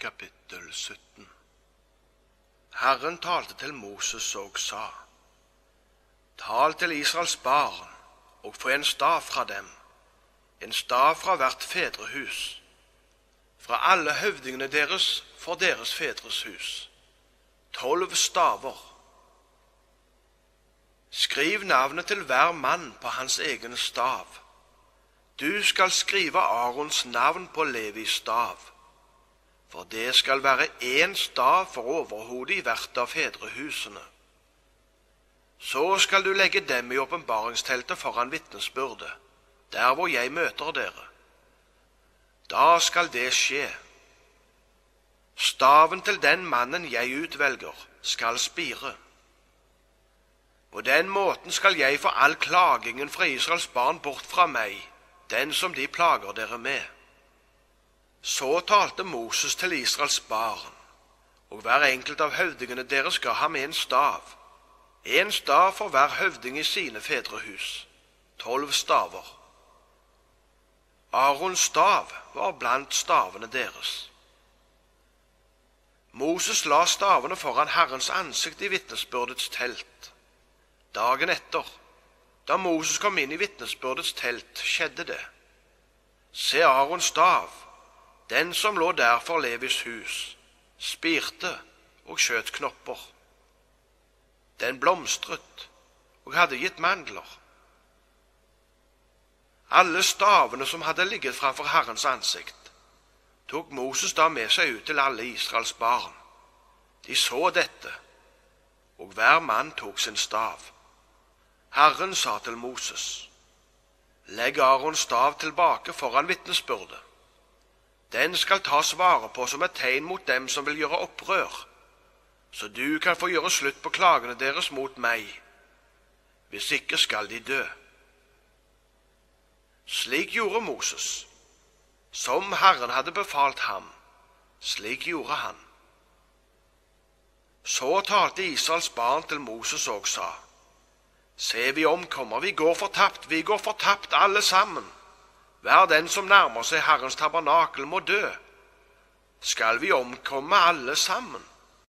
kapittel 17. Herren talte til Moses og sa:" Tal til Israels barn og få en stav fra dem, en stav fra hvert fedrehus, fra alle høvdingene deres for deres fedres hus, tolv staver. Skriv navnet til hver mann på hans egen stav. Du skal skrive Arons navn på Levis stav for det skal være én stav for overhodet i hvert av fedrehusene. Så skal du legge dem i åpenbaringsteltet foran vitnesbyrdet, der hvor jeg møter dere. Da skal det skje. Staven til den mannen jeg utvelger, skal spire. På den måten skal jeg få all klagingen fra Israels barn bort fra meg, den som de plager dere med. Så talte Moses til Israels barn, og hver enkelt av høvdingene deres ga ham en stav, en stav for hver høvding i sine fedrehus, tolv staver. Arons stav var blant stavene deres. Moses la stavene foran Herrens ansikt i vitnesbyrdets telt. Dagen etter, da Moses kom inn i vitnesbyrdets telt, skjedde det. Se Arons stav den som lå der for Levis hus, spirte og skjøt knopper. Den blomstret og hadde gitt mandler. Alle stavene som hadde ligget framfor Herrens ansikt, tok Moses da med seg ut til alle Israels barn. De så dette, og hver mann tok sin stav. Herren sa til Moses, Legg Arons stav tilbake foran vitnesbyrdet den skal tas vare på som et tegn mot dem som vil gjøre opprør, så du kan få gjøre slutt på klagene deres mot meg. Hvis ikke skal de dø. Slik gjorde Moses. Som Herren hadde befalt ham, slik gjorde han. Så talte Israels barn til Moses og sa:" Se, vi omkommer, vi går fortapt, vi går fortapt alle sammen. Hver den som nærmer seg Herrens tabernakel, må dø. Skal vi omkomme alle sammen?